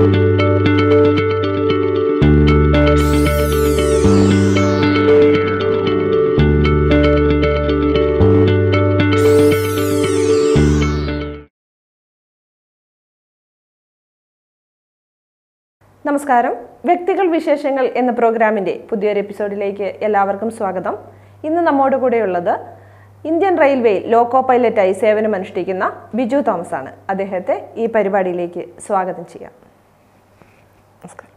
നമസ്കാരം. വ്യക്തികൾ വിശേഷങ്ങൾ എന്ന പ്രോഗ്രാമിന്റെ പുതിയൊരു എപ്പിസോഡിലേക്ക് എല്ലാവർക്കും സ്വാഗതം. ഇന്ന് നമ്മോട് കൂടെയുള്ളത് ഇന്ത്യൻ റെയിൽവേയിൽ ലോക്കോ പൈലറ്റായി സേവനമനുഷ്ഠിക്കുന്ന ബിജു തോമസ് ആണ് അദ്ദേഹത്തെ ഈ പരിപാടിയിലേക്ക് സ്വാഗതം ചെയ്യാം. നമസ്കാരം.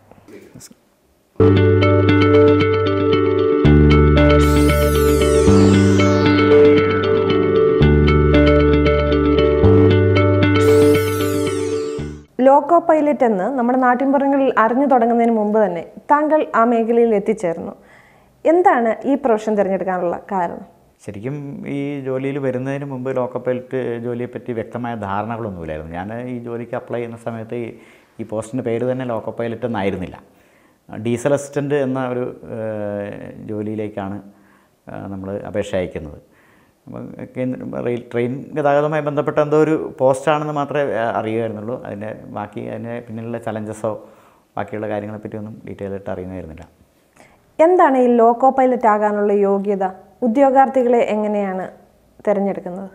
ലോക്കോ പൈലറ്റ് എന്ന് നമ്മുടെ നാട്ടിൻപുറങ്ങളിൽ അറിഞ്ഞു തുടങ്ങുന്നതിന് മുമ്പ് തന്നെ താങ്കൾ ആ മേഖലയിൽ എത്തിച്ചേർന്നു. എന്താണ് ഈ പ്രൊഫഷൻ തിരഞ്ഞെടുക്കാനുള്ള കാരണം? ശരിക്കും ഈ ജോലിയിൽ വരുന്നതിന് മുമ്പ് ലോക്കോ പൈലറ്റ് ജോലിയെപ്പറ്റി വ്യക്തമായ ധാരണകളൊന്നുമില്ലായിരുന്നു. ഞാൻ ഈ ജോലിക്ക് അപ്ലൈ ചെയ്യുന്ന സമയത്ത് ഈ- പോസ്റ്റിന്റെ പേര് തന്നെ ലോക്കോ പൈലറ്റ് എന്നായിരുന്നില്ല ഡീസൽ അസിസ്റ്റന്റ് എന്ന ഒരു ജോലിയിലേക്കാണ് നമ്മൾ അപേക്ഷ അയക്കുന്നത്. അപ്പം കേന്ദ്ര റെയിൽ ട്രെയിൻ ഗതാഗതവുമായി ബന്ധപ്പെട്ട എന്തോ ഒരു പോസ്റ്റാണെന്ന് മാത്രമേ അറിയുമായിരുന്നുള്ളൂ അതിന്റെ ബാക്കി അതിന്റെ പിന്നിലുള്ള ചലഞ്ചസോ ബാക്കിയുള്ള കാര്യങ്ങളെപ്പറ്റിയൊന്നും ഡീറ്റെയിൽ ആയിട്ട് അറിയുമായിരുന്നില്ല എന്താണ് ഈ ലോക്കോ പൈലറ്റ് ആകാനുള്ള യോഗ്യത? ഉദ്യോഗാർത്ഥികളെ എങ്ങനെയാണ് തിരഞ്ഞെടുക്കുന്നത്?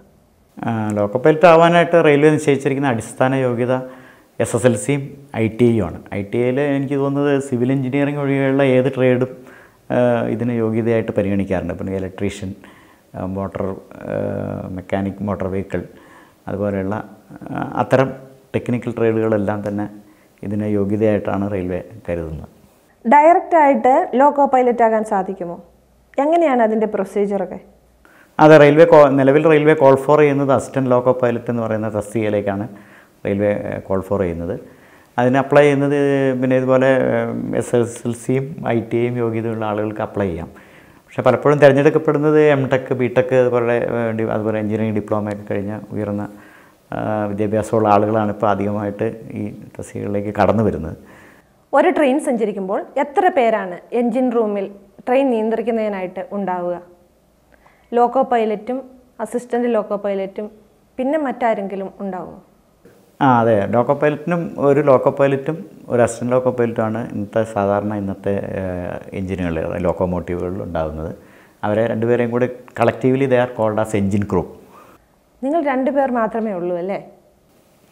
ലോക്കോ പൈലറ്റ് ആവാനായിട്ട് റെയിൽവേ നിശ്ചയിച്ചിരിക്കുന്ന അടിസ്ഥാന യോഗ്യത എസ് എസ് എൽ സിയും ഐ ടി ഐയും ആണ് ഐ ടി ഐയിൽ എനിക്ക് തോന്നുന്നത് സിവിൽ എഞ്ചിനീയറിംഗ് ഒഴികെയുള്ള ഏത് ട്രേഡും ഇതിന് യോഗ്യതയായിട്ട് പരിഗണിക്കാറുണ്ട്. പിന്നെ electrician motor mechanic motor vehicle അതുപോലെയുള്ള അത്തരം ടെക്നിക്കൽ ട്രേഡുകളെല്ലാം തന്നെ ഇതിന് യോഗ്യതയായിട്ടാണ് റെയിൽവേ കരുതുന്നത്. ഡയറക്റ്റായിട്ട് ലോക്കോ പൈലറ്റ് ആകാൻ സാധിക്കുമോ? എങ്ങനെയാണ് അതിന്റെ പ്രൊസീജിയറൊക്കെ? അതെ റെയിൽവേ കോ നിലവിൽ റെയിൽവേ കോൾ ഫോർ ചെയ്യുന്നത് അസിസ്റ്റന്റ് ലോക്കോ പൈലറ്റ് എന്ന് പറയുന്ന തസ്തികയിലേക്കാണ് റെയിൽവേ കോൾ ഫോർ ചെയ്യുന്നത്. അതിന് അപ്ലൈ ചെയ്യുന്നത് പിന്നെ ഇതുപോലെ എസ് എസ് എൽ സിയും ഐ ടി ഐയും യോഗ്യതയുള്ള ആളുകൾക്ക് അപ്ലൈ ചെയ്യാം. പക്ഷേ പലപ്പോഴും തിരഞ്ഞെടുക്കപ്പെടുന്നത് എം ടെക് ബി ടെക് അതുപോലെ അതുപോലെ എഞ്ചിനീയറിംഗ് ഡിപ്ലോമയൊക്കെ കഴിഞ്ഞ ഉയർന്ന വിദ്യാഭ്യാസമുള്ള ആളുകളാണ് ഇപ്പോൾ അധികമായിട്ട് ഈ തസ്തികളിലേക്ക് കടന്നു വരുന്നത്. ഒരു ട്രെയിൻ സഞ്ചരിക്കുമ്പോൾ എത്ര പേരാണ് എൻജിൻ റൂമിൽ ട്രെയിൻ നിയന്ത്രിക്കുന്നതിനായിട്ട് ഉണ്ടാവുക? ലോക്കോ പൈലറ്റും അസിസ്റ്റന്റ് ലോക്കോ പൈലറ്റും പിന്നെ മറ്റാരെങ്കിലും ഉണ്ടാവുമോ? ആ അതെ. ലോക്കോ പൈലറ്റിനും ഒരു ലോക്കോ പൈലറ്റും ഒരു അസിസ്റ്റന്റ് ലോക്കോ പൈലറ്റുമാണ് ഇന്നത്തെ സാധാരണ ഇന്നത്തെ എഞ്ചിനുകളിൽ ലോക്കോമോട്ടീവുകളിൽ ഉണ്ടാകുന്നത് അവരെ രണ്ടുപേരെയും കൂടി collectively they are called as engine crew നിങ്ങൾ രണ്ടുപേർ മാത്രമേ ഉള്ളൂ അല്ലേ?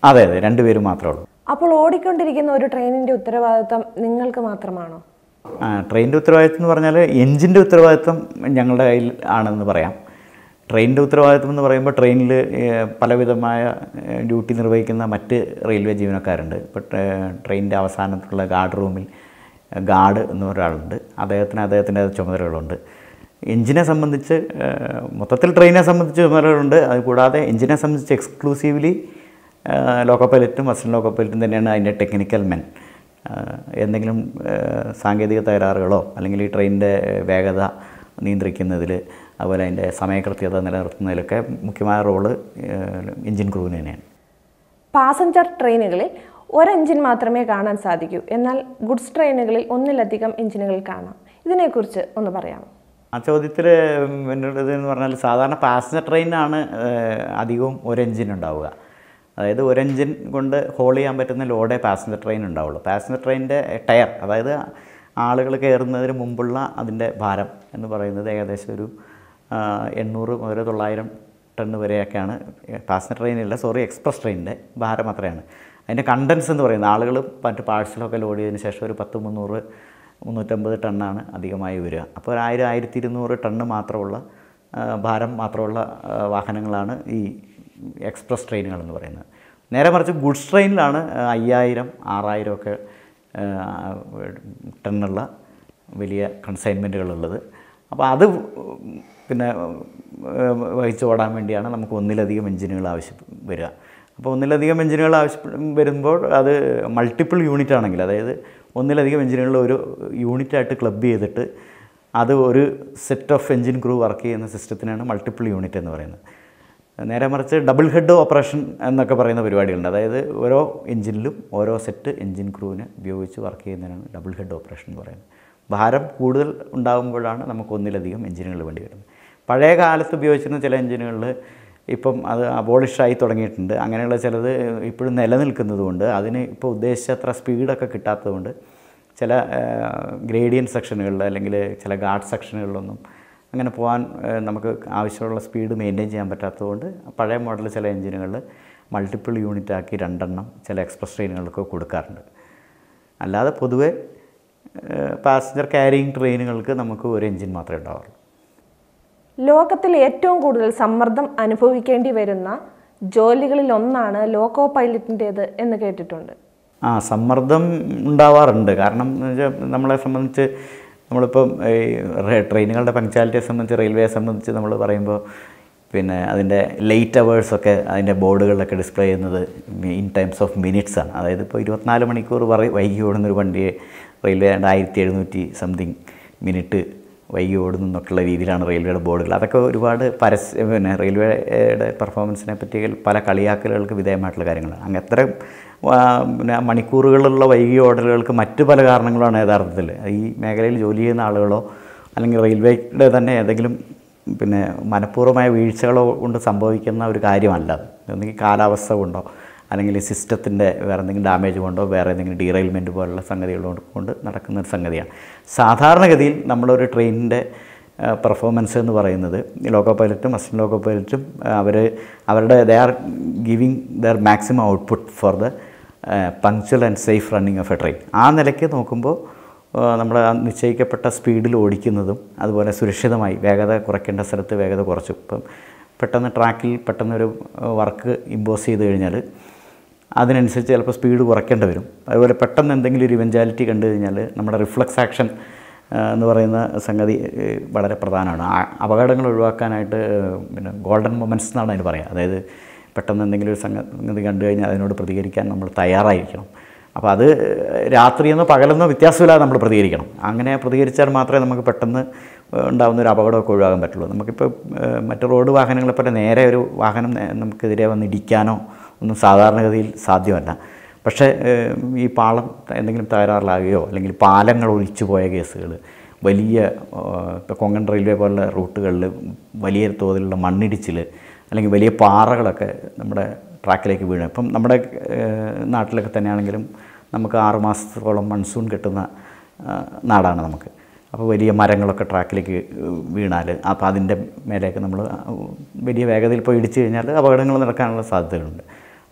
അതെ അതെ. രണ്ടുപേരും മാത്രമേ ഉള്ളൂ. അപ്പോൾ ഓടിക്കൊണ്ടിരിക്കുന്ന ഒരു ട്രെയിനിന്റെ ഉത്തരവാദിത്തം നിങ്ങൾക്ക് മാത്രമാണോ? ആ, ട്രെയിനിന്റെ ഉത്തരവാദിത്തം എന്ന് പറഞ്ഞാൽ എഞ്ചിന്റെ ഉത്തരവാദിത്തം ഞങ്ങളുടെ കയ്യിൽ ആണെന്ന് പറയാം. ട്രെയിനിന്റെ ഉത്തരവാദിത്വം എന്ന് പറയുമ്പോൾ ട്രെയിനിൽ പലവിധമായ ഡ്യൂട്ടി നിർവഹിക്കുന്ന മറ്റ് റെയിൽവേ ജീവനക്കാരുണ്ട്. ഇപ്പോൾ ട്രെയിനിന്റെ അവസാനത്തുള്ള ഗാർഡ് റൂമിൽ ഗാർഡ് എന്ന് ഒരാളുണ്ട് അദ്ദേഹത്തിന് അദ്ദേഹത്തിന്റെ ചുമതലകളുണ്ട്. എഞ്ചിനെ സംബന്ധിച്ച് മൊത്തത്തിൽ ട്രെയിനെ സംബന്ധിച്ച് ചുമതലകളുണ്ട്. അത് കൂടാതെ എഞ്ചിനെ സംബന്ധിച്ച് എക്സ്ക്ലൂസീവ്ലി ലോക്കോ പൈലറ്റും അസിസ്റ്റന്റ് ലോക്കോ പൈലറ്റും തന്നെയാണ് അതിന്റെ ടെക്നിക്കൽ മെൻ. എന്തെങ്കിലും സാങ്കേതിക തകരാറുകളോ അല്ലെങ്കിൽ ഈ ട്രെയിനിന്റെ വേഗത നിയന്ത്രിക്കുന്നതിൽ അതുപോലെ അതിന്റെ സമയകൃത്യത നിലനിർത്തുന്നതിലൊക്കെ മുഖ്യമായ റോൾ എഞ്ചിൻ ക്രൂവിന് തന്നെയാണ്. പാസഞ്ചർ ട്രെയിനുകളിൽ ഒരു എഞ്ചിൻ മാത്രമേ കാണാൻ സാധിക്കൂ. എന്നാൽ ഗുഡ്സ് ട്രെയിനുകളിൽ ഒന്നിലധികം എഞ്ചിനുകൾ കാണാം. ഇതിനെക്കുറിച്ച് ഒന്ന് പറയാമോ? ആ ചോദ്യത്തിൽ എന്നോട് എന്ന് പറഞ്ഞാൽ സാധാരണ പാസഞ്ചർ ട്രെയിനാണ് അധികവും ഒരു എഞ്ചിൻ ഉണ്ടാവുക. അതായത് ഒരു എഞ്ചിൻ കൊണ്ട് ഹോൾ ചെയ്യാൻ പറ്റുന്ന ലോഡേ പാസഞ്ചർ ട്രെയിൻ ഉണ്ടാവുള്ളൂ. പാസഞ്ചർ ട്രെയിനിന്റെ ടയർ അതായത് ആളുകൾ കയറുന്നതിന് മുമ്പുള്ള അതിന്റെ ഭാരം എന്ന് പറയുന്നത് ഏകദേശം ഒരു എണ്ണൂറ് മുതൽ തൊള്ളായിരം ടണ്ണ് വരെയൊക്കെയാണ്. പാസഞ്ചർ ട്രെയിനില്ല സോറി എക്സ്പ്രസ് ട്രെയിനിന്റെ ഭാരം അത്രയാണ്. അതിന്റെ കണ്ടൻസ് എന്ന് പറയുന്നത് ആളുകൾ മറ്റ് പാഴ്സലൊക്കെ ലോഡ് ചെയ്തതിന് ശേഷം ഒരു പത്ത് മുന്നൂറ് മുന്നൂറ്റമ്പത് ടണ്ണാണ് അധികമായി വരിക. അപ്പോൾ ഒരു ആയിരം ആയിരത്തി ഇരുന്നൂറ് ടണ്ണ് മാത്രമുള്ള ഭാരം മാത്രമുള്ള വാഹനങ്ങളാണ് ഈ എക്സ്പ്രസ് ട്രെയിനുകൾ എന്ന് പറയുന്നത്. നേരെ മറിച്ച് ഗുഡ്സ് ട്രെയിനിലാണ് അയ്യായിരം ആറായിരം ഒക്കെ ടണ്ണുള്ള വലിയ കൺസൈൻമെന്റുകളുള്ളത് അപ്പോൾ അത് പിന്നെ വഹിച്ചു ഓടാൻ വേണ്ടിയാണ് നമുക്ക് ഒന്നിലധികം എഞ്ചിനുകൾ ആവശ്യം വരിക. അപ്പോൾ ഒന്നിലധികം എഞ്ചിനുകൾ ആവശ്യം വരുമ്പോൾ അത് മൾട്ടിപ്പിൾ യൂണിറ്റ് ആണെങ്കിൽ അതായത് ഒന്നിലധികം എഞ്ചിനുകൾ ഒരു യൂണിറ്റായിട്ട് ക്ലബ് ചെയ്തിട്ട് അത് ഒരു set of engine crew work ചെയ്യുന്ന സിസ്റ്റത്തിനാണ് മൾട്ടിപ്പിൾ യൂണിറ്റ് എന്ന് പറയുന്നത്. നേരെ മറിച്ച് ഡബിൾ ഹെഡ് ഓപ്പറേഷൻ എന്നൊക്കെ പറയുന്ന പരിപാടികളുണ്ട്. അതായത് ഓരോ എഞ്ചിനിലും ഓരോ സെറ്റ് എഞ്ചിൻ ക്രൂവിനെ ഉപയോഗിച്ച് വർക്ക് ചെയ്യുന്നതിനാണ് ഡബിൾ ഹെഡ് ഓപ്പറേഷൻ എന്ന് പറയുന്നത്. ഭാരം കൂടുതൽ ഉണ്ടാകുമ്പോഴാണ് നമുക്ക് ഒന്നിലധികം എഞ്ചിനുകൾ വേണ്ടി വരുന്നത്. പഴയ കാലത്ത് ഉപയോഗിച്ചിരുന്ന ചില എഞ്ചിനുകളിൽ ഇപ്പം അത് അബോളിഷായി തുടങ്ങിയിട്ടുണ്ട്. അങ്ങനെയുള്ള ചിലത് ഇപ്പോഴും നിലനിൽക്കുന്നതുകൊണ്ട് അതിന് ഇപ്പോൾ ഉദ്ദേശിച്ച അത്ര സ്പീഡൊക്കെ കിട്ടാത്തതുകൊണ്ട് ചില ഗ്രേഡിയൻ സെക്ഷനുകളിൽ അല്ലെങ്കിൽ ചില ഗാർഡ് സെക്ഷനുകളിലൊന്നും അങ്ങനെ പോകാൻ നമുക്ക് ആവശ്യമുള്ള സ്പീഡ് മെയിന്റെയിൻ ചെയ്യാൻ പറ്റാത്തതുകൊണ്ട് പഴയ മോഡൽ ചില എഞ്ചിനുകളിൽ മൾട്ടിപ്പിൾ യൂണിറ്റ് ആക്കി രണ്ടെണ്ണം ചില എക്സ്പ്രസ് ട്രെയിനുകൾക്ക് കൊടുക്കാറുണ്ട്. അല്ലാതെ പൊതുവേ പാസഞ്ചർ ക്യാരിയിങ് ട്രെയിനുകൾക്ക് നമുക്ക് ഒരു എഞ്ചിൻ മാത്രമേ ഉണ്ടാവുള്ളൂ ലോകത്തിൽ ഏറ്റവും കൂടുതൽ സമ്മർദ്ദം അനുഭവിക്കേണ്ടി വരുന്ന ജോലികളിൽ ഒന്നാണ് ലോക്കോ പൈലറ്റിന്റേത് എന്ന് കേട്ടിട്ടുണ്ട്. ആ സമ്മർദ്ദം ഉണ്ടാവാറുണ്ട്. കാരണം നമ്മളെ സംബന്ധിച്ച് നമ്മളിപ്പം ട്രെയിനുകളുടെ പങ്ക്ച്വാലിറ്റിയെ സംബന്ധിച്ച് റെയിൽവേയെ സംബന്ധിച്ച് നമ്മൾ പറയുമ്പോൾ പിന്നെ അതിന്റെ ലേറ്റ് അവേഴ്സൊക്കെ അതിന്റെ ബോർഡുകളിലൊക്കെ ഡിസ്പ്ലേ ചെയ്യുന്നത് ഇൻ ടൈംസ് ഓഫ് മിനിറ്റ്സ് ആണ്. അതായത് ഇപ്പോൾ ഇരുപത്തിനാല് മണിക്കൂർ വൈകി ഓടുന്നൊരു വണ്ടിയെ റെയിൽവേ ആയിരത്തി എഴുന്നൂറ്റി സംതിങ് മിനിറ്റ് വൈകി ഓടുന്നു എന്നൊക്കെയുള്ള രീതിയിലാണ് റെയിൽവേയുടെ ബോർഡുകൾ. അതൊക്കെ ഒരുപാട് പരസ്യ പിന്നെ റെയിൽവേയുടെ പെർഫോമൻസിനെ പറ്റി പല കളിയാക്കലുകൾക്ക് വിധേയമായിട്ടുള്ള കാര്യങ്ങളാണ്. അങ്ങനെ എത്ര പിന്നെ മണിക്കൂറുകളുള്ള വൈകി ഓർഡറുകൾക്ക് മറ്റു പല കാരണങ്ങളാണ് യഥാർത്ഥത്തിൽ. ഈ മേഖലയിൽ ജോലി ചെയ്യുന്ന ആളുകളോ അല്ലെങ്കിൽ റെയിൽവേയുടെ തന്നെ ഏതെങ്കിലും പിന്നെ മനഃപൂർവമായ വീഴ്ചകളോ കൊണ്ട് സംഭവിക്കുന്ന ഒരു കാര്യമല്ല ഒന്നുകിൽ കാലാവസ്ഥ കൊണ്ടോ അല്ലെങ്കിൽ സിസ്റ്റത്തിന്റെ വേറെ എന്തെങ്കിലും ഡാമേജ് കൊണ്ടോ വേറെ എന്തെങ്കിലും ഡീറെയിൽമെന്റ് പോലുള്ള സംഗതികൾ കൊണ്ട് നടക്കുന്ന ഒരു സംഗതിയാണ്. സാധാരണഗതിയിൽ നമ്മളൊരു ട്രെയിനിന്റെ പെർഫോമൻസ് എന്ന് പറയുന്നത് ലോക്കോ പൈലറ്റും അസിസ്റ്റന്റ് ലോക്കോ പൈലറ്റും അവർ അവരുടെ they are giving their maximum output for the punctual and safe running of a train ആ നിലയ്ക്ക് നോക്കുമ്പോൾ നമ്മൾ നിശ്ചയിക്കപ്പെട്ട സ്പീഡിൽ ഓടിക്കുന്നതും അതുപോലെ സുരക്ഷിതമായി വേഗത കുറയ്ക്കേണ്ട സ്ഥലത്ത് വേഗത കുറച്ചു. ഇപ്പം പെട്ടെന്ന് ട്രാക്കിൽ പെട്ടെന്നൊരു വർക്ക് ഇമ്പോസ് ചെയ്ത് കഴിഞ്ഞാൽ അതിനനുസരിച്ച് ചിലപ്പോൾ സ്പീഡ് കുറയ്ക്കേണ്ടി വരും. അതുപോലെ പെട്ടെന്ന് എന്തെങ്കിലും ഒരു ഇവഞ്ചാലിറ്റി കണ്ടു കഴിഞ്ഞാൽ നമ്മുടെ റിഫ്ലക്സ് ആക്ഷൻ എന്ന് പറയുന്ന സംഗതി വളരെ പ്രധാനമാണ്. അപകടങ്ങൾ ഒഴിവാക്കാനായിട്ട് പിന്നെ ഗോൾഡൻ മൊമെന്റ്സ് എന്നാണ് അതിന് പറയുക. അതായത് പെട്ടെന്ന് എന്തെങ്കിലും ഒരു സംഗതി കണ്ടു കഴിഞ്ഞാൽ അതിനോട് പ്രതികരിക്കാൻ നമ്മൾ തയ്യാറായിരിക്കണം. അപ്പോൾ അത് രാത്രിയെന്നോ പകലെന്നോ വ്യത്യാസമില്ലാതെ നമ്മൾ പ്രതികരിക്കണം. അങ്ങനെ പ്രതികരിച്ചാൽ മാത്രമേ നമുക്ക് പെട്ടെന്ന് ഉണ്ടാകുന്ന ഒരു അപകടമൊക്കെ ഒഴിവാക്കാൻ പറ്റുള്ളൂ. നമുക്കിപ്പോൾ മറ്റു റോഡ് വാഹനങ്ങളെപ്പോലെ നേരെ ഒരു വാഹനം നമുക്കെതിരെ വന്ന് ഇടിക്കാനോ ഒന്നും സാധാരണഗതിയിൽ സാധ്യമല്ല. പക്ഷേ ഈ പാളം എന്തെങ്കിലും തകരാറിലാകുകയോ അല്ലെങ്കിൽ പാലങ്ങൾ ഒഴിച്ചു പോയ കേസുകൾ വലിയ ഇപ്പോൾ കൊങ്കൺ റെയിൽവേ പോലുള്ള റൂട്ടുകളിൽ വലിയ തോതിലുള്ള മണ്ണിടിച്ചിൽ അല്ലെങ്കിൽ വലിയ പാറകളൊക്കെ നമ്മുടെ ട്രാക്കിലേക്ക് വീണു. ഇപ്പം നമ്മുടെ നാട്ടിലൊക്കെ തന്നെയാണെങ്കിലും നമുക്ക് ആറ് മാസത്തോളം മൺസൂൺ കിട്ടുന്ന നാടാണ് നമുക്ക്. അപ്പോൾ വലിയ മരങ്ങളൊക്കെ ട്രാക്കിലേക്ക് വീണാൽ അപ്പോൾ അതിന്റെ മേലെയൊക്കെ നമ്മൾ വലിയ വേഗതയിൽ പോയി ഇടിച്ചു കഴിഞ്ഞാൽ അപകടങ്ങൾ നടക്കാനുള്ള സാധ്യതകളുണ്ട്.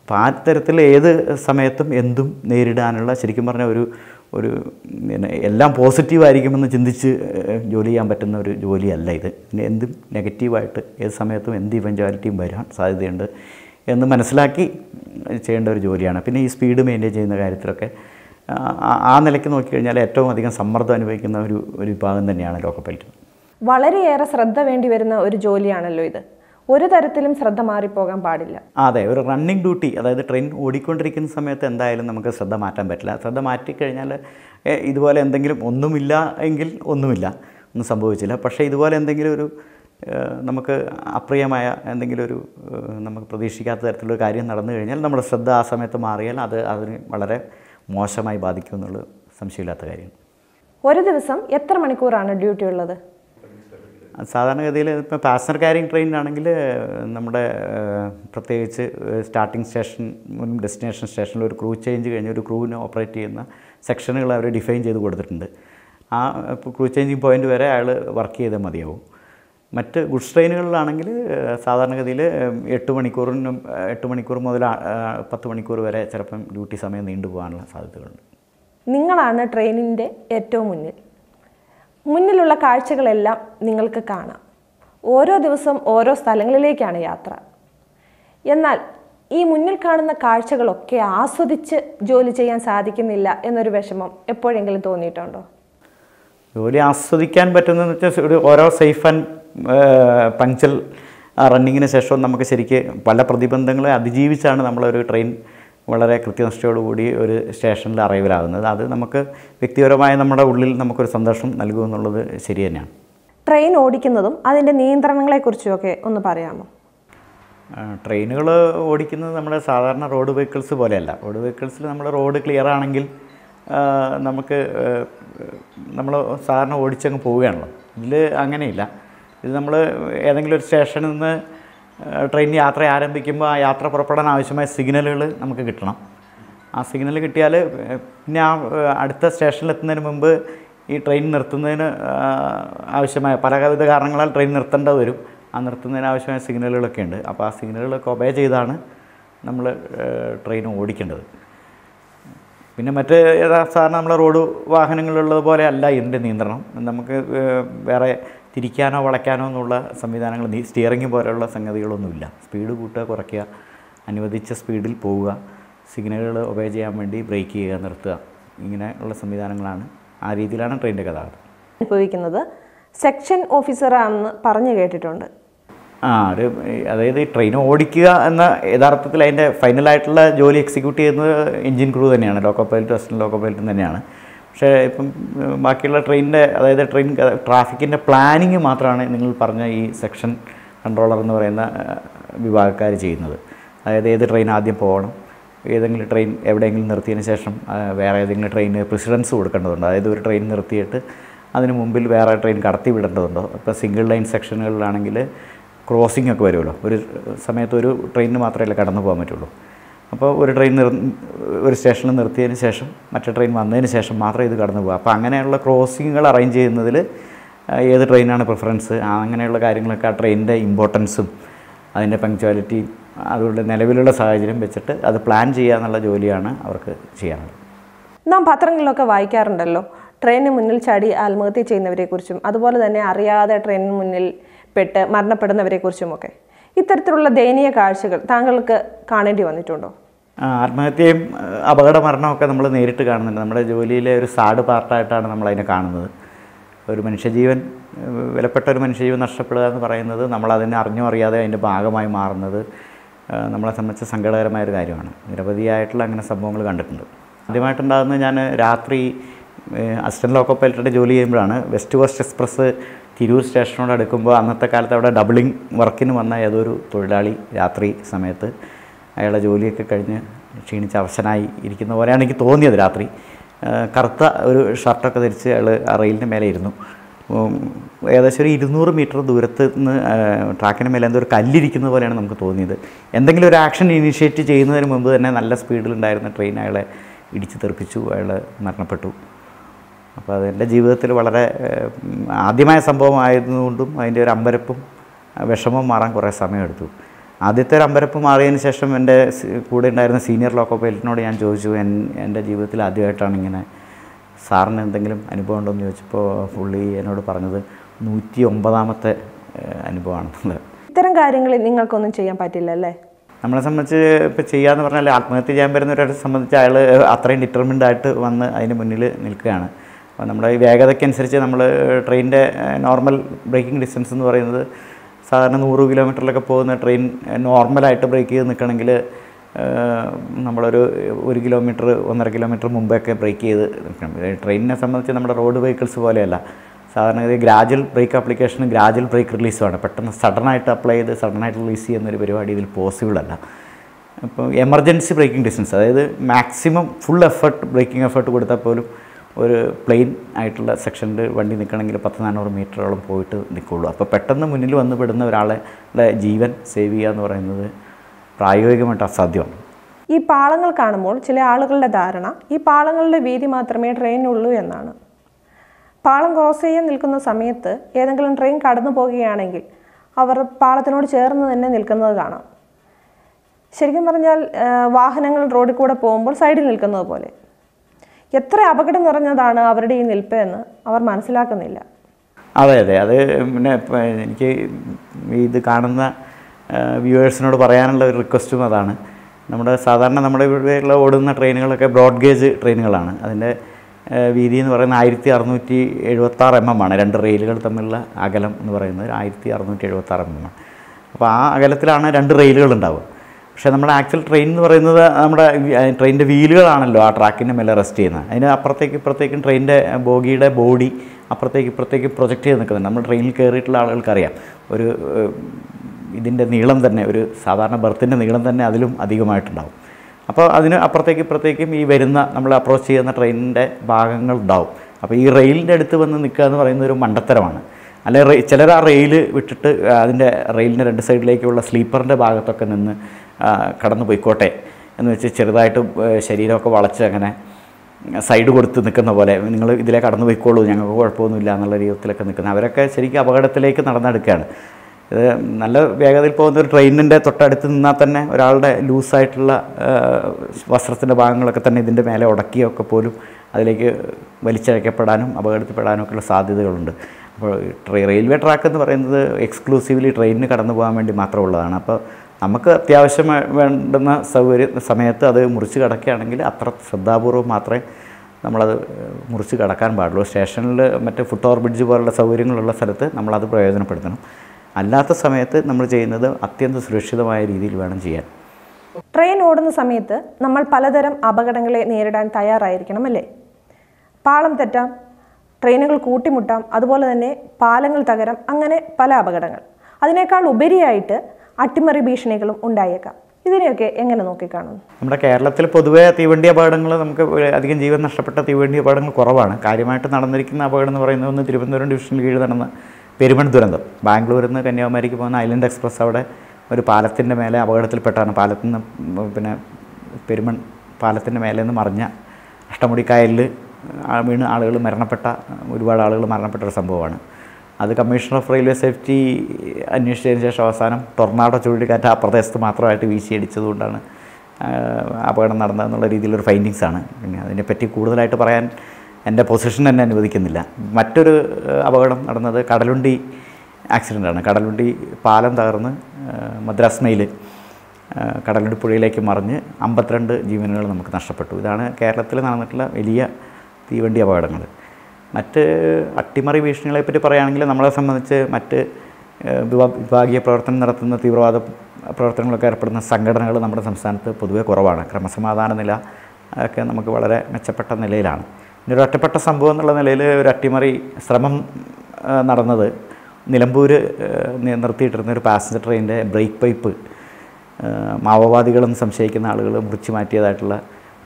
അപ്പോൾ ആ തരത്തിൽ ഏത് സമയത്തും എന്തും നേരിടാനുള്ള ശരിക്കും പറഞ്ഞ ഒരു ഒരു പിന്നെ എല്ലാം പോസിറ്റീവായിരിക്കുമെന്ന് ചിന്തിച്ച് ജോലി ചെയ്യാൻ പറ്റുന്ന ഒരു ജോലിയല്ല ഇത്. പിന്നെ എന്തും നെഗറ്റീവായിട്ട് ഏത് സമയത്തും എന്ത് ഇവൻജാലിറ്റിയും വരാൻ സാധ്യതയുണ്ട് എന്ന് മനസ്സിലാക്കി ചെയ്യേണ്ട ഒരു ജോലിയാണ്. പിന്നെ ഈ സ്പീഡ് മെയിന്റെയിൻ ചെയ്യുന്ന കാര്യത്തിലൊക്കെ ആ- നിലയ്ക്ക് നോക്കിക്കഴിഞ്ഞാൽ ഏറ്റവും അധികം സമ്മർദ്ദം അനുഭവിക്കുന്ന ഒരു ഒരു വിഭാഗം തന്നെയാണ് പൈലറ്റ്. വളരെയേറെ ശ്രദ്ധ വേണ്ടി വരുന്ന ഒരു ജോലിയാണല്ലോ ഇത്. ഒരു തരത്തിലും ശ്രദ്ധ മാറിപ്പോകാൻ പാടില്ല. അതെ ഒരു റണ്ണിങ് ഡ്യൂട്ടി അതായത് ട്രെയിൻ ഓടിക്കൊണ്ടിരിക്കുന്ന സമയത്ത് എന്തായാലും നമുക്ക് ശ്രദ്ധ മാറ്റാൻ പറ്റില്ല. ശ്രദ്ധ മാറ്റിക്കഴിഞ്ഞാൽ ഇതുപോലെ എന്തെങ്കിലും ഒന്നുമില്ല എങ്കിൽ ഒന്നുമില്ല. ഒന്നും സംഭവിച്ചില്ല. പക്ഷേ ഇതുപോലെ എന്തെങ്കിലും ഒരു നമുക്ക് അപ്രിയമായ എന്തെങ്കിലും ഒരു നമുക്ക് പ്രതീക്ഷിക്കാത്ത തരത്തിലുള്ള കാര്യം നടന്നു കഴിഞ്ഞാൽ നമ്മുടെ ശ്രദ്ധ ആ സമയത്ത് മാറിയാൽ അത് അതിന് വളരെ മോശമായി ബാധിക്കും എന്നുള്ളത് സംശയമില്ലാത്ത കാര്യമാണ് ഒരു ദിവസം എത്ര മണിക്കൂറാണ് ഡ്യൂട്ടി ഉള്ളത്? സാധാരണഗതിയിൽ ഇപ്പോൾ പാസഞ്ചർ ട്രെയിൻ ആണെങ്കിൽ നമ്മുടെ പ്രത്യേകിച്ച് സ്റ്റാർട്ടിംഗ് സ്റ്റേഷൻ ഡെസ്റ്റിനേഷൻ സ്റ്റേഷനിൽ ഒരു ക്രൂ ചേഞ്ച് കഴിഞ്ഞ് ഒരു ക്രൂവിനെ ഓപ്പറേറ്റ് ചെയ്യുന്ന സെക്ഷനുകൾ അവർ ഡിഫൈൻ ചെയ്ത് കൊടുത്തിട്ടുണ്ട്. ആ ക്രൂ ചേഞ്ചിങ് പോയിന്റ് വരെ അയാൾ വർക്ക് ചെയ്താൽ മതിയാവും. മറ്റ് ഗുഡ്സ് ട്രെയിനുകളിലാണെങ്കിൽ സാധാരണഗതിയിൽ എട്ട് മണിക്കൂറിനും എട്ട് മണിക്കൂർ മുതൽ പത്ത് മണിക്കൂർ വരെ ചിലപ്പം ഡ്യൂട്ടി സമയം നീണ്ടു പോകാനുള്ള സാധ്യതകളുണ്ട്. നിങ്ങളാണ് ട്രെയിനിന്റെ ഏറ്റവും മുന്നിൽ. മുന്നിലുള്ള കാഴ്ചകളെല്ലാം നിങ്ങൾക്ക് കാണാം. ഓരോ ദിവസം ഓരോ സ്ഥലങ്ങളിലേക്കാണ് യാത്ര. എന്നാൽ ഈ മുന്നിൽ കാണുന്ന കാഴ്ചകളൊക്കെ ആസ്വദിച്ച് ജോലി ചെയ്യാൻ സാധിക്കുന്നില്ല എന്നൊരു വിഷമം എപ്പോഴെങ്കിലും തോന്നിയിട്ടുണ്ടോ? ജോലി ആസ്വദിക്കാൻ പറ്റുന്നതെന്ന് വെച്ചാൽ ഒരു ഓരോ സേഫ് ആൻഡ് പങ്ക്ചൽ റണ്ണിങ്ങിന് ശേഷം നമുക്ക് ശരിക്ക് പല പ്രതിബന്ധങ്ങളെ അതിജീവിച്ചാണ് നമ്മളൊരു ട്രെയിൻ വളരെ കൃത്യനിഷ്ഠയോടുകൂടി ഒരു സ്റ്റേഷനിൽ അറൈവലാകുന്നത്. അത് നമുക്ക് വ്യക്തിപരമായ നമ്മുടെ ഉള്ളിൽ നമുക്കൊരു സന്തോഷം നൽകുമെന്നുള്ളത് ശരി തന്നെയാണ്. ട്രെയിൻ ഓടിക്കുന്നതും അതിന്റെ നിയന്ത്രണങ്ങളെക്കുറിച്ചുമൊക്കെ ഒന്ന് പറയാമോ? ട്രെയിനുകൾ ഓടിക്കുന്നത് നമ്മുടെ സാധാരണ റോഡ് വെഹിക്കിൾസ് പോലെയല്ല. റോഡ് വെഹിക്കിൾസിൽ നമ്മൾ റോഡ് ക്ലിയർ ആണെങ്കിൽ നമുക്ക് നമ്മൾ സാധാരണ ഓടിച്ചങ്ങ് പോവുകയാണല്ലോ. ഇതിൽ അങ്ങനെയില്ല. ഇത് നമ്മൾ ഏതെങ്കിലും ഒരു സ്റ്റേഷനിൽ നിന്ന് ട്രെയിൻ യാത്ര ആരംഭിക്കുമ്പോൾ ആ യാത്ര പുറപ്പെടാൻ ആവശ്യമായ സിഗ്നലുകൾ നമുക്ക് കിട്ടണം. ആ സിഗ്നൽ കിട്ടിയാൽ പിന്നെ ആ അടുത്ത സ്റ്റേഷനിൽ എത്തുന്നതിന് മുമ്പ് ഈ ട്രെയിൻ നിർത്തുന്നതിന് ആവശ്യമായ പല പലവിധ കാരണങ്ങളാൽ ട്രെയിൻ നിർത്തേണ്ടത് വരും. ആ നിർത്തുന്നതിന് ആവശ്യമായ സിഗ്നലുകളൊക്കെ ഉണ്ട്. അപ്പോൾ ആ സിഗ്നലുകളൊക്കെ ഒബേ ചെയ്താണ് നമ്മൾ ട്രെയിൻ ഓടിക്കേണ്ടത്. പിന്നെ മറ്റ് സാധാരണ നമ്മളെ റോഡ് വാഹനങ്ങളുള്ളത് പോലെ അല്ല ഇതിന്റെ നിയന്ത്രണം. നമുക്ക് വേറെ തിരിക്കാനോ വളയ്ക്കാനോ എന്നുള്ള സംവിധാനങ്ങൾ സ്റ്റിയറിംഗ് പോലെയുള്ള സംഗതികളൊന്നുമില്ല. സ്പീഡ് കൂട്ടുക കുറയ്ക്കുക അനുവദിച്ച സ്പീഡിൽ പോവുക സിഗ്നലുകൾ ഒബേ ചെയ്യാൻ വേണ്ടി ബ്രേക്ക് ചെയ്യുക നിർത്തുക ഇങ്ങനെയുള്ള സംവിധാനങ്ങളാണ് ആ രീതിയിലാണ് ട്രെയിനിന്റെ ഗതാഗതം അനുഭവിക്കുന്നത് സെക്ഷൻ ഓഫീസറാണെന്ന് പറഞ്ഞു കേട്ടിട്ടുണ്ട്. ആ ഒരു അതായത് ഈ ട്രെയിൻ ഓടിക്കുക എന്ന യഥാർത്ഥത്തിൽ അതിന്റെ ഫൈനലായിട്ടുള്ള ജോലി എക്സിക്യൂട്ട് ചെയ്യുന്നത് എഞ്ചിൻ ക്രൂ തന്നെയാണ്. ലോക്കോ പൈലറ്റ് അസിസ്റ്റന്റ് ലോക്കോ പൈലറ്റും തന്നെയാണ്. പക്ഷേ ഇപ്പം ബാക്കിയുള്ള ട്രെയിനിന്റെ അതായത് ട്രെയിൻ ട്രാഫിക്കിന്റെ പ്ലാനിങ് മാത്രമാണ് നിങ്ങൾ പറഞ്ഞ ഈ സെക്ഷൻ കൺട്രോളർ എന്ന് പറയുന്ന വിഭാഗക്കാർ ചെയ്യുന്നത്. അതായത് ഏത് ട്രെയിൻ ആദ്യം പോകണം ഏതെങ്കിലും ട്രെയിൻ എവിടെയെങ്കിലും നിർത്തിയതിന് ശേഷം വേറെ ഏതെങ്കിലും ട്രെയിന് പ്രസിഡൻസ് കൊടുക്കേണ്ടതുണ്ടോ. അതായത് ഒരു ട്രെയിൻ നിർത്തിയിട്ട് അതിന് മുമ്പിൽ വേറെ ട്രെയിൻ കടത്തി വിടേണ്ടതുണ്ടോ. ഇപ്പോൾ സിംഗിൾ ലൈൻ സെക്ഷനുകളിലാണെങ്കിൽ ക്രോസിംഗ് ഒക്കെ വരുമല്ലോ. ഒരു സമയത്ത് ഒരു ട്രെയിനിന് മാത്രമേ കടന്നു പോകാൻ പറ്റുള്ളൂ. അപ്പോൾ ഒരു ട്രെയിൻ നിർ ഒരു സ്റ്റേഷനിൽ നിർത്തിയതിന് ശേഷം മറ്റേ ട്രെയിൻ വന്നതിന് ശേഷം മാത്രമേ ഇത് കടന്നു പോകുക അപ്പോൾ അങ്ങനെയുള്ള ക്രോസിങ്ങുകൾ അറേഞ്ച് ചെയ്യുന്നതിൽ ഏത് ട്രെയിനാണ് പ്രിഫറൻസ് അങ്ങനെയുള്ള കാര്യങ്ങളൊക്കെ ആ ട്രെയിനിന്റെ ഇമ്പോർട്ടൻസും അതിന്റെ പങ്ക്ച്വാലിറ്റി അതുകൊണ്ട് നിലവിലുള്ള സാഹചര്യം വെച്ചിട്ട് അത് പ്ലാൻ ചെയ്യുക എന്നുള്ള ജോലിയാണ് അവർക്ക് ചെയ്യാനുള്ളത്. നാം പത്രങ്ങളിലൊക്കെ വായിക്കാറുണ്ടല്ലോ ട്രെയിനിന് മുന്നിൽ ചാടി ആത്മഹത്യ ചെയ്യുന്നവരെക്കുറിച്ചും അതുപോലെ തന്നെ അറിയാതെ ട്രെയിനിന് മുന്നിൽ പെട്ട് മരണപ്പെടുന്നവരെക്കുറിച്ചുമൊക്കെ. ഇത്തരത്തിലുള്ള ദയനീയ കാഴ്ചകൾ താങ്കൾക്ക് കാണേണ്ടി വന്നിട്ടുണ്ടോ? ആത്മഹത്യയും അപകട മരണമൊക്കെ നമ്മൾ നേരിട്ട് കാണുന്നുണ്ട്. നമ്മുടെ ജോലിയിലെ ഒരു സാഡ് പാർട്ടായിട്ടാണ് നമ്മൾ അതിനെ കാണുന്നത്. ഒരു മനുഷ്യജീവൻ വിലപ്പെട്ട ഒരു മനുഷ്യജീവൻ നഷ്ടപ്പെടുക എന്ന് പറയുന്നത് നമ്മൾ അതിനെ അറിഞ്ഞോ അറിയാതെ അതിന്റെ ഭാഗമായി മാറുന്നത് നമ്മളെ സംബന്ധിച്ച് സങ്കടകരമായൊരു കാര്യമാണ്. നിരവധിയായിട്ടുള്ള അങ്ങനെ സംഭവങ്ങൾ കണ്ടിട്ടുണ്ട്. ആദ്യമായിട്ടുണ്ടാകുന്നത് ഞാൻ രാത്രി അസിസ്റ്റന്റ് ലോക്കോ പൈലറ്റിന്റെ ജോലി ചെയ്യുമ്പോഴാണ്. വെസ്റ്റ് കോസ്റ്റ് എക്സ്പ്രസ് തിരൂർ സ്റ്റേഷനോട് അടുക്കുമ്പോൾ അന്നത്തെ കാലത്ത് അവിടെ ഡബിളിംഗ് വർക്കിന് വന്ന ഏതൊരു തൊഴിലാളി രാത്രി സമയത്ത് അയാളെ ജോലിയൊക്കെ കഴിഞ്ഞ് ക്ഷീണിച്ച് അവശനായി ഇരിക്കുന്ന പോലെയാണ് എനിക്ക് തോന്നിയത് രാത്രി. കറുത്ത ഒരു ഷർട്ടൊക്കെ ധരിച്ച് അയാൾ റെയിലിന്റെ മേലെ ഇരുന്നു. ഏകദേശം ഒരു ഇരുന്നൂറ് മീറ്റർ ദൂരത്ത് നിന്ന് ട്രാക്കിന് മേലെ എന്തോ ഒരു കല്ലിരിക്കുന്ന പോലെയാണ് നമുക്ക് തോന്നിയത്. എന്തെങ്കിലും ഒരു ആക്ഷൻ ഇനിഷ്യേറ്റ് ചെയ്യുന്നതിന് മുമ്പ് തന്നെ നല്ല സ്പീഡിലുണ്ടായിരുന്ന ട്രെയിൻ അയാളെ ഇടിച്ചു തെറിപ്പിച്ചു അയാൾ മരണപ്പെട്ടു. അപ്പോൾ അതെന്റെ ജീവിതത്തിൽ വളരെ ആദ്യമായ സംഭവമായതുകൊണ്ടും അതിന്റെ ഒരു അമ്പരപ്പും വിഷമവും മാറാൻ കുറേ സമയമെടുത്തു. ആദ്യത്തെ ഒരു അമ്പരപ്പ് മാറിയതിന് ശേഷം എന്റെ കൂടെ ഉണ്ടായിരുന്ന സീനിയർ ലോക്കോ പൈലറ്റിനോട് ഞാൻ ചോദിച്ചു എൻ എന്റെ ജീവിതത്തിൽ ആദ്യമായിട്ടാണ് ഇങ്ങനെ സാറിന് എന്തെങ്കിലും അനുഭവം ഉണ്ടോ? എന്ന് ചോദിച്ചപ്പോൾ പുള്ളി എന്നോട് പറഞ്ഞത് നൂറ്റി ഒമ്പതാമത്തെ അനുഭവമാണെന്നുള്ളത്. ഇത്തരം കാര്യങ്ങളിൽ നിങ്ങൾക്കൊന്നും ചെയ്യാൻ പറ്റില്ല അല്ലേ നമ്മളെ സംബന്ധിച്ച് ഇപ്പോൾ ചെയ്യാന്ന് പറഞ്ഞാൽ ആത്മഹത്യ ചെയ്യാൻ വരുന്നവരെ സംബന്ധിച്ച് അയാൾ അത്രയും ഡിറ്റർമിൻഡ് ആയിട്ട് വന്ന് അതിന് മുന്നിൽ നിൽക്കുകയാണ്. അപ്പോൾ നമ്മുടെ ഈ വേഗതയ്ക്കനുസരിച്ച് നമ്മൾ ട്രെയിനിന്റെ നോർമൽ ബ്രേക്കിംഗ് ഡിസ്റ്റൻസ് എന്ന് പറയുന്നത് സാധാരണ നൂറ് കിലോമീറ്ററിലൊക്കെ പോകുന്ന ട്രെയിൻ നോർമലായിട്ട് ബ്രേക്ക് ചെയ്ത് നിൽക്കണമെങ്കിൽ നമ്മളൊരു ഒരു കിലോമീറ്റർ ഒന്നര കിലോമീറ്റർ മുമ്പൊക്കെ ബ്രേക്ക് ചെയ്ത് നിൽക്കണം. ട്രെയിനിനെ സംബന്ധിച്ച് നമ്മുടെ റോഡ് വെഹിക്കിൾസ് പോലെയല്ല. സാധാരണഗതി ഗ്രാജുവൽ ബ്രേക്ക് ആപ്ലിക്കേഷനും ഗ്രാജുവൽ ബ്രേക്ക് റിലീസുമാണ്. പെട്ടെന്ന് സഡനായിട്ട് അപ്ലൈ ചെയ്ത് സഡനായിട്ട് റിലീസ് ചെയ്യുന്ന ഒരു പരിപാടി ഇതിൽ പോസിബിൾ അല്ല. അപ്പോൾ എമർജൻസി ബ്രേക്കിംഗ് ഡിസ്റ്റൻസ് അതായത് maximum full effort braking effort കൊടുത്താൽ പോലും ഒരു പ്ലെയിൻ ആയിട്ടുള്ള സെക്ഷനിൽ വണ്ടി നിൽക്കണമെങ്കിൽ പത്ത് നാനൂറ് മീറ്ററോളം പോയിട്ട് നിൽക്കുള്ളൂ. അപ്പോൾ പെട്ടെന്ന് മുന്നിൽ വന്ന് പെടുന്ന ഒരാളെ ജീവൻ സേവ് ചെയ്യുക എന്ന് പറയുന്നത് പ്രായോഗികമായിട്ട് അസാധ്യമാണ്. ഈ പാളങ്ങൾ കാണുമ്പോൾ ചില ആളുകളുടെ ധാരണ ഈ പാളങ്ങളുടെ വീതി മാത്രമേ ട്രെയിനുള്ളൂ എന്നാണ്. പാളം ക്രോസ് ചെയ്യാൻ നിൽക്കുന്ന സമയത്ത് ഏതെങ്കിലും ട്രെയിൻ കടന്നു പോകുകയാണെങ്കിൽ അവർ പാളത്തിനോട് ചേർന്ന് തന്നെ നിൽക്കുന്നത് കാണാം. ശരിക്കും പറഞ്ഞാൽ വാഹനങ്ങൾ റോഡിൽ കൂടെ പോകുമ്പോൾ സൈഡിൽ നിൽക്കുന്നത് പോലെ. എത്ര അപകടം നിറഞ്ഞതാണ് അവരുടെ ഈ നിൽപ്പ് എന്ന് അവർ മനസ്സിലാക്കുന്നില്ല. അതെ അതെ. അത് പിന്നെ എനിക്ക് ഇത് കാണുന്ന വ്യൂവേഴ്സിനോട് പറയാനുള്ള ഒരു റിക്വസ്റ്റും അതാണ്. നമ്മുടെ സാധാരണ നമ്മുടെ ഇവിടെയുള്ള ഓടുന്ന ട്രെയിനുകളൊക്കെ ബ്രോഡ് ഗേജ് ട്രെയിനുകളാണ്. അതിന്റെ വീതി എന്ന് പറയുന്നത് ആയിരത്തി അറുന്നൂറ്റി എഴുപത്താറ് എം എം ആണ്. രണ്ട് റെയിലുകൾ തമ്മിലുള്ള അകലം എന്ന് പറയുന്നത് ആയിരത്തി അറുന്നൂറ്റി എഴുപത്താറ് എം എം ആണ്. അപ്പോൾ ആ അകലത്തിലാണ് രണ്ട് റെയിലുകൾ ഉണ്ടാവുക. പക്ഷേ നമ്മുടെ ആക്ച്വൽ ട്രെയിൻ എന്ന് പറയുന്നത് നമ്മുടെ ട്രെയിനിന്റെ വീലുകളാണല്ലോ ആ ട്രാക്കിന്റെ മേലെ റെസ്റ്റ് ചെയ്യുന്നത്. അതിന് അപ്പുറത്തേക്ക് ഇപ്പുറത്തേക്കും ട്രെയിനിന്റെ ബോഗിയുടെ ബോഡി അപ്പുറത്തേക്ക് ഇപ്പുറത്തേക്ക് പ്രൊജക്റ്റ് ചെയ്ത് നിൽക്കുന്നത് നമ്മൾ ട്രെയിനിൽ കയറിയിട്ടുള്ള ആളുകൾക്കറിയാം ഒരു ഇതിന്റെ നീളം തന്നെ ഒരു സാധാരണ ബർത്തിന്റെ നീളം തന്നെ അതിലും അധികമായിട്ടുണ്ടാവും. അപ്പോൾ അതിന് അപ്പുറത്തേക്ക് ഇപ്പുറത്തേക്കും ഈ വരുന്ന നമ്മൾ അപ്രോച്ച് ചെയ്യുന്ന ട്രെയിനിന്റെ ഭാഗങ്ങൾ ഉണ്ടാവും. അപ്പോൾ ഈ റെയിലിന്റെ അടുത്ത് വന്ന് നിൽക്കുക എന്ന് പറയുന്നത് ഒരു മണ്ടത്തരമാണ്. അല്ലെങ്കിൽ ചിലർ ആ റെയിൽ വിട്ടിട്ട് അതിന്റെ റെയിലിന്റെ രണ്ട് സൈഡിലേക്കുള്ള സ്ലീപ്പറിന്റെ ഭാഗത്തൊക്കെ നിന്ന് കടന്നു പോയിക്കോട്ടെ എന്ന് വെച്ച് ചെറുതായിട്ട് ശരീരമൊക്കെ വളച്ച് അങ്ങനെ സൈഡ് കൊടുത്ത് നിൽക്കുന്ന പോലെ നിങ്ങൾ ഇതിലെ കടന്നു പോയിക്കോളൂ ഞങ്ങൾക്ക് കുഴപ്പമൊന്നുമില്ല എന്നുള്ള രീതിയിലൊക്കെ നിൽക്കുന്നത് അവരൊക്കെ ശരിക്കും അപകടത്തിലേക്ക് നടന്നെടുക്കുകയാണ്. ഇത് നല്ല വേഗതയിൽ പോകുന്ന ഒരു ട്രെയിനിന്റെ തൊട്ടടുത്ത് നിന്നാൽ തന്നെ ഒരാളുടെ ലൂസായിട്ടുള്ള വസ്ത്രത്തിന്റെ ഭാഗങ്ങളൊക്കെ തന്നെ ഇതിന്റെ മേലെ ഉടക്കിയൊക്കെ പോലും അതിലേക്ക് വലിച്ചഴക്കപ്പെടാനും അപകടത്തിൽപ്പെടാനും ഒക്കെയുള്ള സാധ്യതകളുണ്ട്. അപ്പോൾ റെയിൽവേ ട്രാക്ക് എന്ന് പറയുന്നത് എക്സ്ക്ലൂസീവ്ലി ട്രെയിനിന് കടന്നു പോകാൻ വേണ്ടി മാത്രമുള്ളതാണ്. അപ്പോൾ നമുക്ക് അത്യാവശ്യം വേണ്ടുന്ന സൗകര്യ സമയത്ത് അത് മുറിച്ച് കിടക്കുകയാണെങ്കിൽ അത്ര ശ്രദ്ധാപൂർവം മാത്രമേ നമ്മളത് മുറിച്ച് കടക്കാൻ പാടുള്ളൂ. സ്റ്റേഷനിൽ മറ്റേ ഫുട് ഓവർ ബ്രിഡ്ജ് പോലുള്ള സൗകര്യങ്ങളുള്ള സ്ഥലത്ത് നമ്മളത് പ്രയോജനപ്പെടുത്തണം. അല്ലാത്ത സമയത്ത് നമ്മൾ ചെയ്യുന്നത് അത്യന്തം സുരക്ഷിതമായ രീതിയിൽ വേണം ചെയ്യാൻ. ട്രെയിൻ ഓടുന്ന സമയത്ത് നമ്മൾ പലതരം അപകടങ്ങളെ നേരിടാൻ തയ്യാറായിരിക്കണം അല്ലേ? പാളം തെറ്റാം ട്രെയിനുകൾ കൂട്ടിമുട്ടാം അതുപോലെ തന്നെ പാലങ്ങൾ തകരാം അങ്ങനെ പല അപകടങ്ങൾ. അതിനേക്കാൾ ഉപരിയായിട്ട് അട്ടിമറി ഭീഷണികളും ഉണ്ടായേക്കാം. ഇതിനെയൊക്കെ എങ്ങനെ നോക്കിക്കാണും നമ്മുടെ കേരളത്തിൽ പൊതുവെ തീവണ്ടി അപകടങ്ങൾ നമുക്ക് അധികം ജീവൻ നഷ്ടപ്പെട്ട തീവണ്ടി അപകടങ്ങൾ കുറവാണ്. കാര്യമായിട്ട് നടന്നിരിക്കുന്ന അപകടം എന്ന് പറയുന്നത് ഒന്ന് തിരുവനന്തപുരം ഡിവിഷനിൽ കീഴിൽ നടന്ന പെരുമൺ ദുരന്തം. ബാംഗ്ലൂരിൽ നിന്ന് കന്യാകുമാരിക്ക് പോകുന്ന ഐലൻഡ് എക്സ്പ്രസ് അവിടെ ഒരു പാലത്തിന്റെ മേലെ അപകടത്തിൽപ്പെട്ടാണ്. പാലത്തിൽ നിന്ന് പിന്നെ പെരുമൺ പാലത്തിന്റെ മേലെ നിന്ന് മറിഞ്ഞ അഷ്ടമുടിക്കായലിൽ വീണ് ആളുകൾ മരണപ്പെട്ട ഒരുപാട് ആളുകൾ മരണപ്പെട്ട ഒരു സംഭവമാണ്. അത് കമ്മീഷണർ ഓഫ് റെയിൽവേ സേഫ്റ്റി അന്വേഷിച്ചതിന് ശേഷം അവസാനം ടൊർണാഡോ ചുഴലിക്കാറ്റ് ആ പ്രദേശത്ത് മാത്രമായിട്ട് വീശിയടിച്ചതുകൊണ്ടാണ് അപകടം നടന്നതെന്നുള്ള രീതിയിലൊരു ഫൈൻഡിങ്സ് ആണ് പിന്നെ അതിനെപ്പറ്റി കൂടുതലായിട്ട് പറയാൻ എന്റെ പൊസിഷൻ തന്നെ അനുവദിക്കുന്നില്ല. മറ്റൊരു അപകടം നടന്നത് കടലുണ്ടി ആക്സിഡന്റാണ്. കടലുണ്ടി പാലം തകർന്ന് മദ്രാസ് മെയിൽ കടലുണ്ടി പുഴയിലേക്ക് മറിഞ്ഞ് അമ്പത്തിരണ്ട് ജീവനുകൾ നമുക്ക് നഷ്ടപ്പെട്ടു. ഇതാണ് കേരളത്തിൽ നടന്നിട്ടുള്ള വലിയ തീവണ്ടി അപകടങ്ങൾ. മറ്റ് അട്ടിമറി ഭീഷണികളെപ്പറ്റി പറയുകയാണെങ്കിൽ നമ്മളെ സംബന്ധിച്ച് മറ്റ് വിഭാഗീയ പ്രവർത്തനം നടത്തുന്ന തീവ്രവാദ പ്രവർത്തനങ്ങളൊക്കെ ഏർപ്പെടുന്ന സംഘടനകൾ നമ്മുടെ സംസ്ഥാനത്ത് പൊതുവെ കുറവാണ്. ക്രമസമാധാന നില ഒക്കെ നമുക്ക് വളരെ മെച്ചപ്പെട്ട നിലയിലാണ്. പിന്നെ ഒരു ഒറ്റപ്പെട്ട സംഭവം എന്നുള്ള നിലയിൽ ഒരു അട്ടിമറി ശ്രമം നടന്നത് നിലമ്പൂർ നിർത്തിയിട്ടിരുന്ന ഒരു പാസഞ്ചർ ട്രെയിനിന്റെ ബ്രേക്ക് പൈപ്പ് മാവോവാദികളെന്ന് സംശയിക്കുന്ന ആളുകൾ മുറിച്ച് മാറ്റിയതായിട്ടുള്ള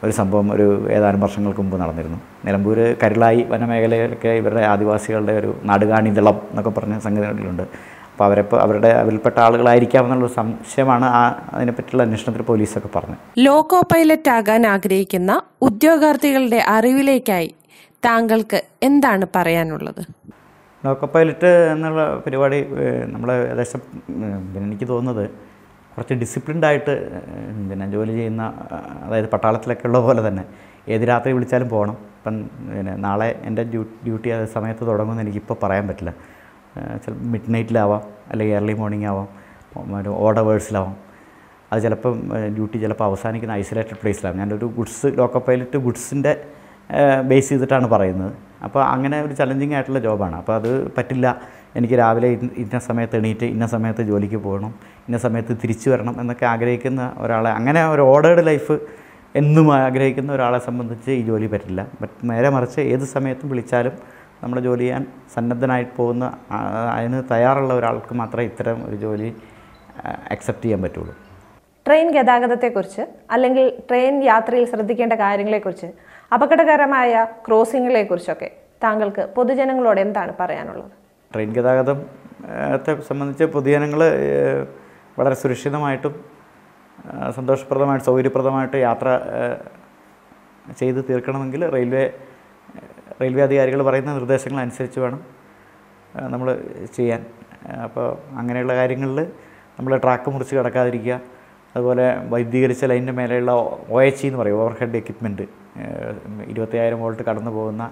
ഒരു സംഭവം ഒരു ഏതാനും വർഷങ്ങൾക്ക് മുമ്പ് നടന്നിരുന്നു. നിലമ്പൂർ കരുളായി വനമേഖലയിലൊക്കെ ഇവരുടെ ആദിവാസികളുടെ ഒരു നാടുകാണി ദളം എന്നൊക്കെ പറഞ്ഞ സംഗതികളുണ്ട് അപ്പോൾ അവരെപ്പോൾ അവരുടെ അവരിൽപ്പെട്ട ആളുകളായിരിക്കാം എന്നുള്ളൊരു സംശയമാണ് ആ അതിനെപ്പറ്റിയുള്ള അന്വേഷണത്തിൽ പോലീസൊക്കെ പറഞ്ഞത്. ലോക്കോ പൈലറ്റ് ആകാൻ ആഗ്രഹിക്കുന്ന ഉദ്യോഗാർത്ഥികളുടെ അറിവിലേക്കായി താങ്കൾക്ക് എന്താണ് പറയാനുള്ളത്? ലോക്കോ പൈലറ്റ് എന്നുള്ള പരിപാടി നമ്മളെ ഏകദേശം പിന്നെ എനിക്ക് തോന്നുന്നത് കുറച്ച് ഡിസിപ്ലിൻഡ് ആയിട്ട് ഏഹ്, പിന്നെ ജോലി ചെയ്യുന്ന അതായത് പട്ടാളത്തിലൊക്കെ ഉള്ള പോലെ തന്നെ. ഏത് രാത്രി വിളിച്ചാലും പോകണം. ഇപ്പം പിന്നെ നാളെ എന്റെ ഡ്യൂ ഡ്യൂട്ടി അത് സമയത്ത് തുടങ്ങുമെന്ന് എനിക്കിപ്പോൾ പറയാൻ പറ്റില്ല. ചിലപ്പോൾ മിഡ് നൈറ്റിലാവാം അല്ലെങ്കിൽ ഏർലി മോർണിംഗ് ആവാം ഓഡ് അവേഴ്സിലാവാം അത് ചിലപ്പം ഡ്യൂട്ടി ചിലപ്പോൾ അവസാനിക്കുന്ന ഐസൊലേറ്റഡ് പ്ലേസിലാണ് ഞാനൊരു ഗുഡ്സ് ലോക്കൽ പൈലറ്റ് ഗുഡ്സിന്റെ ബേസ് ചെയ്തിട്ടാണ് പറയുന്നത്. അപ്പോൾ അങ്ങനെ ഒരു ചലഞ്ചിങ് ആയിട്ടുള്ള ജോബാണ്. അപ്പോൾ അത് പറ്റില്ല. എനിക്ക് രാവിലെ ഇന്ന- സമയത്ത് എണീറ്റ് ഇന്ന സമയത്ത് ജോലിക്ക് പോകണം ഇന്ന സമയത്ത് തിരിച്ചു വരണം എന്നൊക്കെ ആഗ്രഹിക്കുന്ന ഒരാളെ അങ്ങനെ ഒരു ഓർഡേഡ് ലൈഫ് എന്നും ആഗ്രഹിക്കുന്ന ഒരാളെ സംബന്ധിച്ച് ഈ ജോലി പറ്റില്ല. ബട്ട് നേരെ മറിച്ച് ഏത് സമയത്തും വിളിച്ചാലും നമ്മൾ ജോലി ചെയ്യാൻ സന്നദ്ധനായിട്ട് പോകുന്ന അതിന് തയ്യാറുള്ള ഒരാൾക്ക് മാത്രമേ ഇത്തരം ഒരു ജോലി അക്സെപ്റ്റ് ചെയ്യാൻ പറ്റുള്ളൂ. ട്രെയിൻ ഗതാഗതത്തെക്കുറിച്ച് അല്ലെങ്കിൽ ട്രെയിൻ യാത്രയിൽ ശ്രദ്ധിക്കേണ്ട കാര്യങ്ങളെക്കുറിച്ച് അപകടകരമായ ക്രോസിങ്ങുകളെക്കുറിച്ചൊക്കെ താങ്കൾക്ക് പൊതുജനങ്ങളോട് എന്താണ് പറയാനുള്ളത്? ട്രെയിൻ ഗതാഗതം ത്തെ സംബന്ധിച്ച് പൊതുജനങ്ങൾ വളരെ സുരക്ഷിതമായിട്ടും സന്തോഷപ്രദമായിട്ട് സൗകര്യപ്രദമായിട്ട് യാത്ര ചെയ്ത് തീർക്കണമെങ്കിൽ റെയിൽവേ റെയിൽവേ അധികാരികൾ പറയുന്ന നിർദ്ദേശങ്ങൾ അനുസരിച്ച് വേണം നമ്മൾ ചെയ്യാൻ. അപ്പോൾ അങ്ങനെയുള്ള കാര്യങ്ങളിൽ നമ്മൾ ട്രാക്ക് മുറിച്ച് കിടക്കാതിരിക്കുക അതുപോലെ വൈദ്യുതീകരിച്ച ലൈനിന്റെ മേലെയുള്ള ഒ എച്ച് എന്ന് പറയും ഓവർഹെഡ് എക്യുപ്മെന്റ് ഇരുപത്തയ്യായിരം വോൾട്ട് കടന്നു പോകുന്ന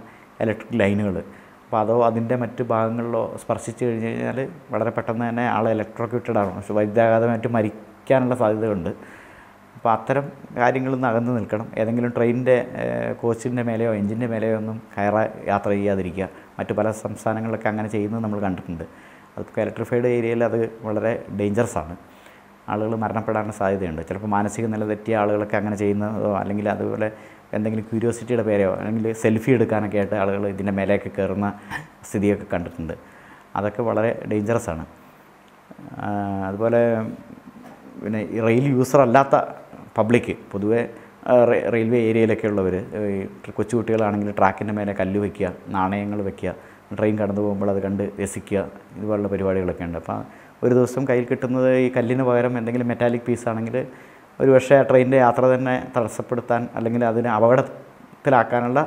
ഇലക്ട്രിക് ലൈനുകൾ അതോ അതിന്റെ മറ്റ് ഭാഗങ്ങളിലോ സ്പർശിച്ചു കഴിഞ്ഞ് കഴിഞ്ഞാൽ വളരെ പെട്ടെന്ന് തന്നെ ആൾ ഇലക്ട്രോക്യൂട്ടഡ് ആണ് പക്ഷേ വൈദ്യാഘാതമായിട്ട് മരിക്കാനുള്ള സാധ്യതയുണ്ട്. അപ്പോൾ അത്തരം കാര്യങ്ങളിൽ നിന്ന് അകന്ന് നിൽക്കണം. ഏതെങ്കിലും ട്രെയിനിന്റെ കോച്ചിന്റെ മേലെയോ എഞ്ചിന്റെ മേലെയോ ഒന്നും കയറാ യാത്ര ചെയ്യാതിരിക്കുക. മറ്റു പല സംസ്ഥാനങ്ങളിലൊക്കെ അങ്ങനെ ചെയ്യുന്നത് നമ്മൾ കണ്ടിട്ടുണ്ട്. അതിപ്പോൾ ഇലക്ട്രിഫൈഡ് ഏരിയയിൽ അത് വളരെ ഡേഞ്ചറസ് ആണ്. ആളുകൾ മരണപ്പെടാനുള്ള സാധ്യതയുണ്ട്. ചിലപ്പോൾ മാനസിക നില തെറ്റിയ ആളുകളൊക്കെ അങ്ങനെ ചെയ്യുന്നതോ അല്ലെങ്കിൽ അതുപോലെ എന്തെങ്കിലും ക്യൂരിയോസിറ്റിയുടെ പേരെയോ അല്ലെങ്കിൽ സെൽഫി എടുക്കാനൊക്കെ ആയിട്ട് ആളുകൾ ഇതിന്റെ മേലെയൊക്കെ കയറുന്ന സ്ഥിതിയൊക്കെ കണ്ടിട്ടുണ്ട്. അതൊക്കെ വളരെ ഡേഞ്ചറസ് ആണ്. അതുപോലെ പിന്നെ റെയിൽ യൂസർ അല്ലാത്ത പബ്ലിക് പൊതുവേ റെയിൽവേ ഏരിയയിലൊക്കെ ഉള്ളവർ ഈ കൊച്ചുകുട്ടികളാണെങ്കിൽ ട്രാക്കിന്റെ മേലെ കല്ല് വയ്ക്കുക നാണയങ്ങൾ വയ്ക്കുക ട്രെയിൻ കടന്നു പോകുമ്പോൾ അത് കണ്ട് രസിക്കുക ഇതുപോലുള്ള പരിപാടികളൊക്കെ ഉണ്ട്. അപ്പോൾ ഒരു ദിവസം കയ്യിൽ കിട്ടുന്നത് ഈ കല്ലിന് പകരം എന്തെങ്കിലും മെറ്റാലിക് പീസ് ആണെങ്കിൽ ഒരു പക്ഷേ ട്രെയിനിന്റെ യാത്ര തന്നെ തടസ്സപ്പെടുത്താൻ അല്ലെങ്കിൽ അതിനെ അപകടത്തിലാക്കാനുള്ള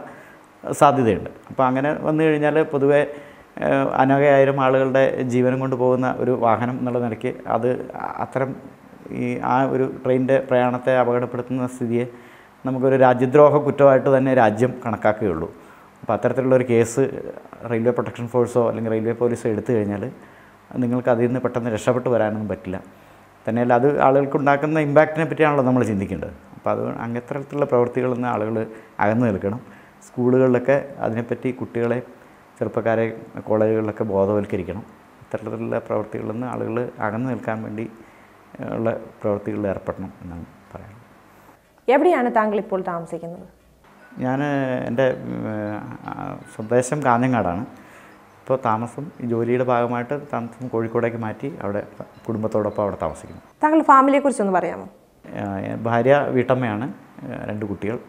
സാധ്യതയുണ്ട്. അപ്പോൾ അങ്ങനെ വന്നു കഴിഞ്ഞാൽ പൊതുവേ അനേകായിരം ആളുകളുടെ ജീവനം കൊണ്ട് പോകുന്ന ഒരു വാഹനം എന്നുള്ള നിലയ്ക്ക് അത് അത്തരം ഈ ആ ഒരു ട്രെയിനിന്റെ പ്രയാണത്തെ അപകടപ്പെടുത്തുന്ന സ്ഥിതിയെ നമുക്കൊരു രാജ്യദ്രോഹ കുറ്റമായിട്ട് തന്നെ രാജ്യം കണക്കാക്കുകയുള്ളൂ. അപ്പോൾ അത്തരത്തിലുള്ളൊരു കേസ് റെയിൽവേ പ്രൊട്ടക്ഷൻ ഫോഴ്സോ അല്ലെങ്കിൽ റെയിൽവേ പോലീസോ എടുത്തു കഴിഞ്ഞാൽ നിങ്ങൾക്ക് അതിൽ നിന്ന് പെട്ടെന്ന് രക്ഷപ്പെട്ട് വരാനൊന്നും പറ്റില്ല. തന്നെയല്ല അത് ആളുകൾക്ക് ഉണ്ടാക്കുന്ന ഇമ്പാക്റ്റിനെ പറ്റിയാണല്ലോ നമ്മൾ ചിന്തിക്കേണ്ടത്. അപ്പോൾ അത് അങ്ങനത്തരത്തിലുള്ള പ്രവൃത്തികളിൽ നിന്ന് ആളുകൾ അകന്നു നിൽക്കണം. സ്കൂളുകളിലൊക്കെ അതിനെപ്പറ്റി കുട്ടികളെ ചെറുപ്പക്കാരെ കോളേജുകളിലൊക്കെ ബോധവൽക്കരിക്കണം. ഇത്തരത്തിലുള്ള പ്രവൃത്തികളിൽ നിന്ന് ആളുകൾ അകന്നു നിൽക്കാൻ വേണ്ടി ഉള്ള പ്രവൃത്തികളിൽ ഏർപ്പെടണം എന്നാണ് പറയുന്നത് എവിടെയാണ് താങ്കൾ ഇപ്പോൾ താമസിക്കുന്നത്? ഞാൻ എന്റെ സ്വദേശം കാഞ്ഞങ്ങാടാണ്. ഇപ്പോൾ താമസം ജോലിയുടെ ഭാഗമായിട്ട് താമസം കോഴിക്കോടേക്ക് മാറ്റി അവിടെ കുടുംബത്തോടൊപ്പം അവിടെ താമസിക്കുന്നു. താങ്കൾ ഫാമിലിയെ കുറിച്ചൊന്ന് പറയാമോ? ഭാര്യ വീട്ടമ്മയാണ് രണ്ട് കുട്ടികൾ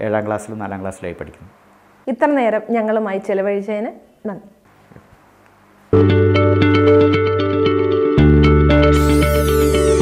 ഏഴാം ക്ലാസ്സിലും നാലാം ക്ലാസ്സിലായി പഠിക്കുന്നു. ഇത്ര നേരം ഞങ്ങളുമായി ചെലവഴിച്ചതിന് നന്ദി. thank you